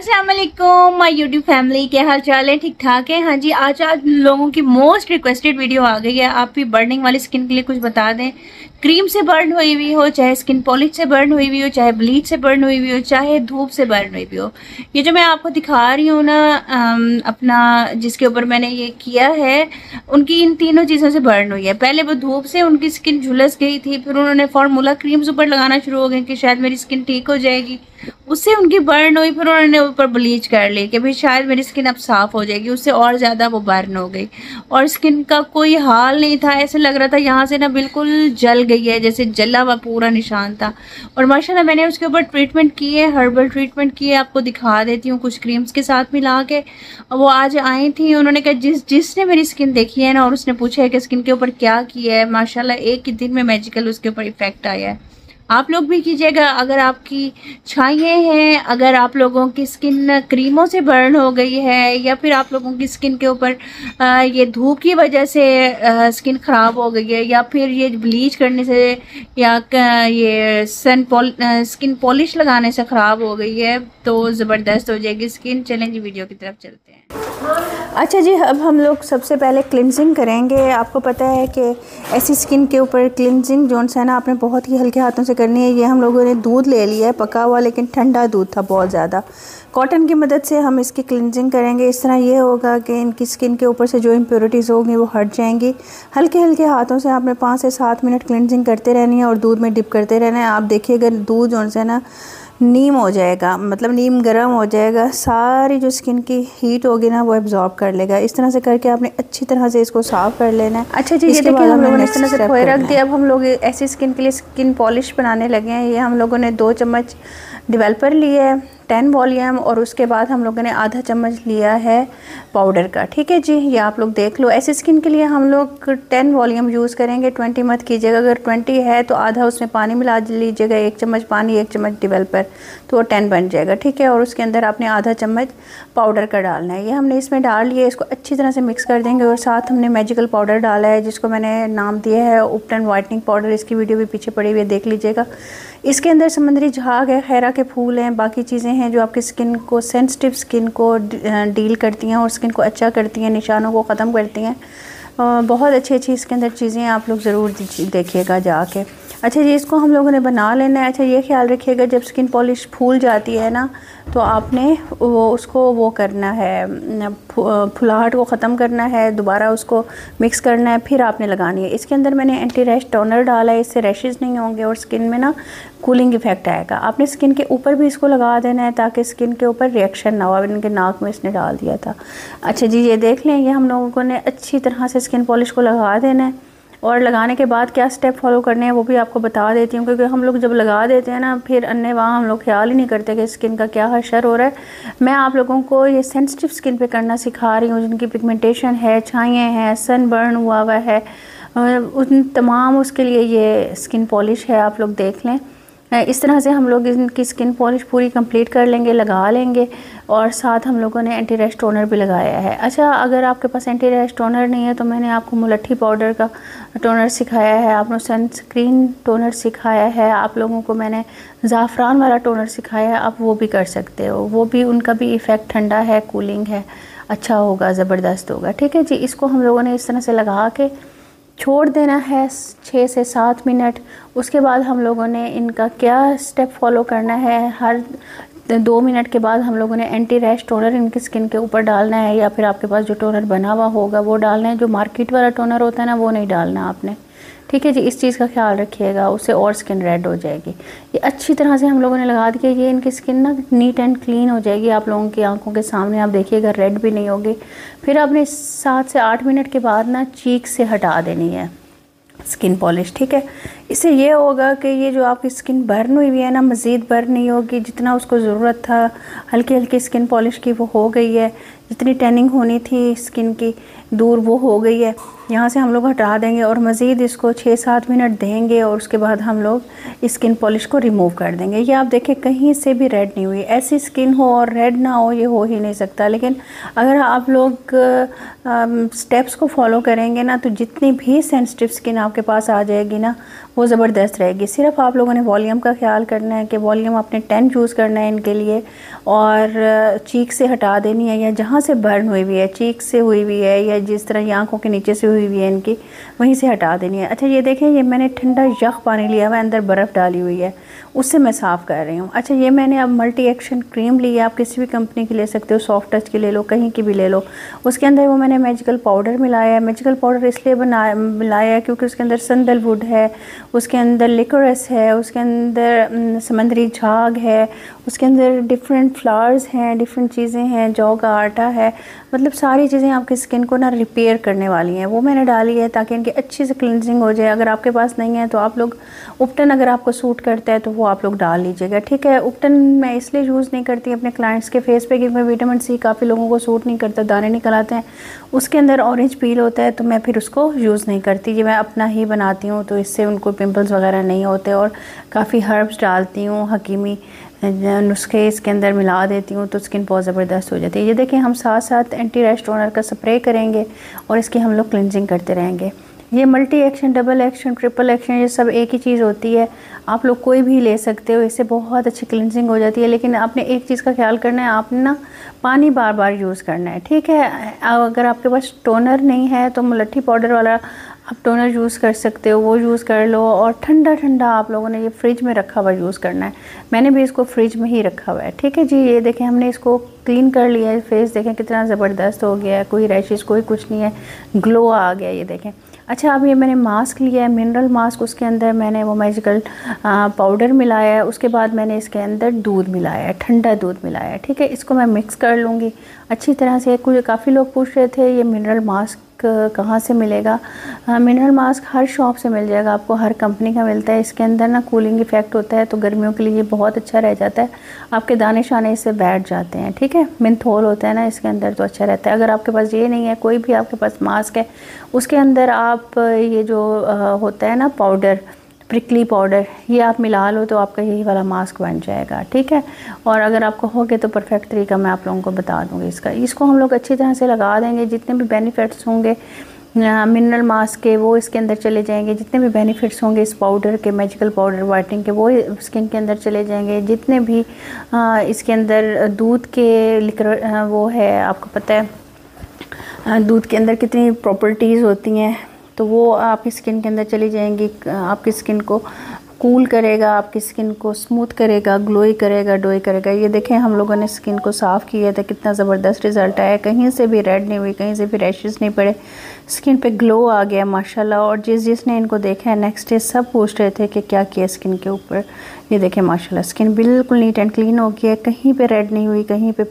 Aslam my YouTube family क्या हाल चाल है? ठीक ठाक है? हाँ जी, आज आज लोगों की मोस्ट रिक्वेस्टेड वीडियो आ गई है। आप भी बर्निंग वाली स्किन के लिए कुछ बता दें। क्रीम से बर्न हुई हुई हो, चाहे स्किन पॉलिश से बर्न हुई हुई हो, चाहे ब्लीच से बर्न हुई हुई हो, चाहे धूप से बर्न हुई हुई हो। ये जो मैं आपको दिखा रही हूँ ना अपना जिसके ऊपर मैंने ये किया है, उनकी इन तीनों चीज़ों से बर्न हुई है। पहले वो धूप से उनकी स्किन झुलस गई थी, फिर उन्होंने फार्मूला क्रीम्स ऊपर लगाना शुरू हो गए कि शायद मेरी स्किन ठीक हो जाएगी। उससे उनकी बर्न हुई फिर उन्होंने ऊपर ब्लीच कर ली कि भाई शायद मेरी स्किन अब साफ़ हो जाएगी, उससे और ज़्यादा वो बर्न हो गई। और स्किन का कोई हाल नहीं था, ऐसे लग रहा था यहाँ से ना बिल्कुल जल गई है, जैसे जला हुआ पूरा निशान था। और माशाल्लाह मैंने उसके ऊपर ट्रीटमेंट किए हर्बल ट्रीटमेंट किए आपको दिखा देती हूँ कुछ क्रीम्स के साथ मिला के। वो आज आई थी, उन्होंने कहा जिस, जिसने मेरी स्किन देखी है ना, और उसने पूछा है कि स्किन के ऊपर क्या किया है माशाला एक ही दिन में मैजिकल उसके ऊपर इफ़ेक्ट आया है। आप लोग भी कीजिएगा। अगर आपकी छाइए हैं, अगर आप लोगों की स्किन क्रीमों से बर्न हो गई है, या फिर आप लोगों की स्किन के ऊपर ये धूप की वजह से स्किन ख़राब हो गई है, या फिर ये ब्लीच करने से, या ये सन पॉल स्किन पॉलिश लगाने से ख़राब हो गई है तो ज़बरदस्त हो जाएगी स्किन। चैलेंज वीडियो की तरफ़ चलते हैं। अच्छा जी, अब हम लोग सबसे पहले क्लिनजिंग करेंगे। आपको पता है कि ऐसी स्किन के ऊपर क्लिनजिंग जो है ना, आपने बहुत ही हल्के हाथों से करनी है। ये हम लोगों ने दूध ले लिया है, पका हुआ, लेकिन ठंडा दूध था बहुत ज़्यादा। कॉटन की मदद से हम इसकी क्लिनजिंग करेंगे। इस तरह ये होगा कि इनकी स्किन के ऊपर से जो इम्प्योरिटीज़ होंगी, वो हट जाएँगी। हल्के हल्के हाथों से आपने पाँच से सात मिनट क्लिनजिंग करते रहनी है और दूध में डिप करते रहना है। आप देखिएगा दूध जो है ना नीम हो जाएगा मतलब नीम गर्म हो जाएगा सारी जो स्किन की हीट होगी ना वो एब्जॉर्ब कर लेगा। इस तरह से करके आपने अच्छी तरह से इसको साफ़ कर लेना है। अच्छा जी ये देखिए हम लोगों ने इस तरह से खोए रख दिया। अब हम लोग ऐसी स्किन के लिए स्किन पॉलिश बनाने लगे हैं। ये हम लोगों ने दो चम्मच डिवेलपर लिया है। टेन वॉलीम और उसके बाद हम लोगों ने आधा चम्मच लिया है पाउडर का। ठीक है जी, ये आप लोग देख लो। ऐसी स्किन के लिए हम लोग टेन वॉलीम यूज़ करेंगे। ट्वेंटी मत कीजिएगा। अगर ट्वेंटी है तो आधा उसमें पानी मिला लीजिएगा। एक चम्मच पानी, एक चम्मच डिवेल्पर तो वो टेन बन जाएगा। ठीक है, और उसके अंदर आपने आधा चम्मच पाउडर का डालना है। ये हमने इसमें डाल लिया इसको अच्छी तरह से मिक्स कर देंगे और साथ हमने मैजिकल पाउडर डाला है, जिसको मैंने नाम दिया है, उपटन वाइटनिंग पाउडर। इसकी वीडियो भी पीछे पड़ी हुई है, देख लीजिएगा। इसके अंदर समुद्री झाग है, खैरा के फूल हैं, बाकी चीज़ें हैं जो आपकी स्किन को सेंसिटिव स्किन को डील करती हैं और स्किन को अच्छा करती हैं, निशानों को ख़त्म करती हैं। बहुत अच्छी अच्छी इसके अंदर चीज़ें आप लोग ज़रूर देखिएगा जाके। अच्छा जी, इसको हम लोगों ने बना लेना है। अच्छा ये ख्याल रखिएगा, जब स्किन पॉलिश फूल जाती है ना तो आपने वो, उसको वो करना है फुलाहट को ख़त्म करना है, दोबारा उसको मिक्स करना है, फिर आपने लगानी है। इसके अंदर मैंने एंटी रैश टोनर डाला है, इससे रैशेज़ नहीं होंगे और स्किन में ना कूलिंग इफ़ेक्ट आएगा। आपने स्किन के ऊपर भी इसको लगा देना है, ताकि स्किन के ऊपर रिएक्शन ना हो, इनके नाक में इसने डाल दिया था। अच्छा जी, ये देख लें, ये हम लोगों ने अच्छी तरह से स्किन पॉलिश को लगा देना है। और लगाने के बाद क्या स्टेप फॉलो करने हैं वो भी आपको बता देती हूँ, क्योंकि हम लोग जब लगा देते हैं ना, फिर अन्य वहाँ हम लोग ख्याल ही नहीं करते कि स्किन का क्या हशर हो रहा है। मैं आप लोगों को ये सेंसिटिव स्किन पे करना सिखा रही हूँ, जिनकी पिगमेंटेशन है, छाइयाँ हैं सन बर्न हुआ हुआ है उन तमाम उसके लिए ये स्किन पॉलिश है, आप लोग देख लें। इस तरह से हम लोग इनकी स्किन पॉलिश पूरी कंप्लीट कर लेंगे, लगा लेंगे और साथ हम लोगों ने एंटी रेस्ट टोनर भी लगाया है। अच्छा अगर आपके पास एंटी रेस्ट टोनर नहीं है तो मैंने आपको मुलट्ठी पाउडर का टोनर सिखाया है, आपने सनस्क्रीन टोनर सिखाया है, आप लोगों को मैंने ज़ाफ़रान वाला टोनर सिखाया है, आप वो भी कर सकते हो। वो भी, उनका भी इफ़ेक्ट ठंडा है कूलिंग है अच्छा होगा, ज़बरदस्त होगा। ठीक है जी, इसको हम लोगों ने इस तरह से लगा के छोड़ देना है छः से सात मिनट। उसके बाद हम लोगों ने इनका क्या स्टेप फॉलो करना है? हर दो मिनट के बाद हम लोगों ने एंटी रैश टोनर इनकी स्किन के ऊपर डालना है या फिर आपके पास जो टोनर बना हुआ होगा, वो डालना है। जो मार्केट वाला टोनर होता है ना, वो नहीं डालना आपने। ठीक है जी, इस चीज़ का ख्याल रखिएगा, उससे और स्किन रेड हो जाएगी। ये अच्छी तरह से हम लोगों ने लगा दिया, ये इनकी स्किन ना नीट एंड क्लीन हो जाएगी। आप लोगों की आँखों के सामने आप देखिएगा रेड भी नहीं होगी। फिर आपने सात से आठ मिनट के बाद ना चीक से हटा देनी है। स्किन पॉलिश, ठीक है? इससे ये होगा कि ये जो आपकी स्किन बर्न हुई हुई है ना, मज़ीद बर्न नहीं होगी, जितना उसको ज़रूरत था हल्की हल्की स्किन पॉलिश की वो हो गई है। जितनी टैनिंग होनी थी स्किन की, दूर वो हो गई है। यहाँ से हम लोग हटा देंगे और मज़ीद इसको छः सात मिनट देंगे और उसके बाद हम लोग स्किन पॉलिश को रिमूव कर देंगे। ये आप देखें, कहीं से भी रेड नहीं हुई। ऐसी स्किन हो और रेड ना हो, ये हो ही नहीं सकता। लेकिन अगर आप लोग स्टेप्स को फॉलो करेंगे ना तो जितनी भी सेंसिटिव स्किन आपके पास आ जाएगी ना, वो ज़बरदस्त रहेगी। सिर्फ़ आप लोगों ने वॉलीम का ख्याल करना है कि वॉलीम अपने टेन चूज़ करना है इनके लिए और चीक से हटा देनी है या जहाँ से बर्न हुई हुई है चीक से हुई हुई है या जिस तरह ये आँखों के नीचे से हुई हुई है इनकी, वहीं से हटा देनी है। अच्छा ये देखें, ये मैंने ठंडा यख पानी लिया हुआ है, अंदर बर्फ़ डाली हुई है, उससे मैं साफ़ कर रही हूँ। अच्छा ये मैंने अब मल्टी एक्शन क्रीम ली है, आप किसी भी कंपनी की ले सकते हो सॉफ्ट टच की ले लो, कहीं की भी ले लो। उसके अंदर वो मैंने मैजिकल पाउडर मिलाया है मैजिकल पाउडर इसलिए बना, मिलाया है क्योंकि उसके अंदर संदलवुड है, उसके अंदर लिकोरस है, उसके अंदर समंदरी झाग है, उसके अंदर डिफरेंट फ्लावर्स हैं डिफरेंट चीज़ें हैं, जौ का आटा है। मतलब सारी चीज़ें आपकी स्किन को ना रिपेयर करने वाली हैं। वो मैंने डाली है ताकि इनकी अच्छी से क्लिनजिंग हो जाए। अगर आपके पास नहीं है तो आप लोग उपटन अगर आपको सूट करता है तो वो आप लोग डाल लीजिएगा, ठीक है? उपटन मैं इसलिए यूज़ नहीं करती अपने क्लाइंट्स के फेस पे क्योंकि विटामिन सी काफ़ी लोगों को सूट नहीं करता, दाने निकल आते हैं। उसके अंदर ऑरेंज पील होता है तो मैं फिर उसको यूज़ नहीं करती। ये मैं अपना ही बनाती हूँ तो इससे उनको पिम्पल्स वगैरह नहीं होते और काफ़ी हर्ब्स डालती हूँ, हकीमी नुस्खे इसके अंदर मिला देती हूँ तो स्किन बहुत ज़बरदस्त हो जाती है। ये देखिए, हम साथ साथ एंटी रैश टोनर का स्प्रे करेंगे और इसकी हम लोग क्लिनजिंग करते रहेंगे। ये multi action double action triple action ये सब एक ही चीज़ होती है। आप लोग कोई भी ले सकते हो, इससे बहुत अच्छी क्लिनजिंग हो जाती है। लेकिन आपने एक चीज़ का ख्याल करना है आपने ना पानी बार बार यूज़ करना है, ठीक है? अगर आपके पास टोनर नहीं है तो मुलट्ठी पाउडर वाला आप टोनर यूज़ कर सकते हो, वो यूज़ कर लो और ठंडा ठंडा आप लोगों ने ये फ्रिज में रखा हुआ यूज़ करना है। मैंने भी इसको फ्रिज में ही रखा हुआ है, ठीक है जी? ये देखें, हमने इसको क्लीन कर लिया है फेस देखें कितना ज़बरदस्त हो गया है, कोई रैशेज़ कोई कुछ नहीं है ग्लो आ गया ये देखें। अच्छा अब ये मैंने मास्क लिया है मिनरल मास्क उसके अंदर मैंने वो मैजिकल पाउडर मिलाया है, उसके बाद मैंने इसके अंदर दूध मिलाया है, ठंडा दूध मिलाया है, ठीक है? इसको मैं मिक्स कर लूँगी। अच्छी तरह से कुछ, काफ़ी लोग पूछ रहे थे, ये मिनरल मास्क कहाँ से मिलेगा? मिनरल मास्क हर शॉप से मिल जाएगा, आपको हर कंपनी का मिलता है। इसके अंदर ना कूलिंग इफ़ेक्ट होता है तो गर्मियों के लिए ये बहुत अच्छा रह जाता है। आपके दाने शाने इससे बैठ जाते हैं, ठीक है? मिनथोल होता है ना, इसके अंदर तो अच्छा रहता है। अगर आपके पास ये नहीं है, कोई भी आपके पास मास्क है, उसके अंदर आप ये जो होता है ना, पाउडर प्रिकली पाउडर ये आप मिला लो तो आपका यही वाला मास्क बन जाएगा ठीक है? और अगर आपको हो गए तो परफेक्ट तरीका मैं आप लोगों को बता दूँगी इसका। इसको हम लोग अच्छी तरह से लगा देंगे जितने भी बेनिफिट्स होंगे मिनरल मास्क के वो इसके अंदर चले जाएँगे। जितने भी बेनिफिट्स होंगे इस पाउडर के मैजिकल पाउडर वाइटिंग के वो स्किन के अंदर चले जाएँगे। जितने भी आ, इसके अंदर दूध के लिकर वो है आपको पता है दूध के अंदर कितनी प्रॉपर्टीज़ होती हैं तो वो आपकी स्किन के अंदर चली जाएँगी, आपकी स्किन को कूल करेगा, आपकी स्किन को स्मूथ करेगा ग्लोई करेगा डोई करेगा। ये देखें, हम लोगों ने स्किन को साफ़ किया था, कितना ज़बरदस्त रिज़ल्ट आया। कहीं से भी रेड नहीं हुई, कहीं से भी रैशेस नहीं पड़े। स्किन पे ग्लो आ गया, माशाल्लाह। और जिस जिसने इनको देखा है नेक्स्ट डे सब पूछ रहे थे कि क्या किया स्किन के ऊपर। ये देखें, माशाल्लाह स्किन बिल्कुल नीट एंड क्लीन हो गया कहीं पर रेड नहीं हुई, कहीं पे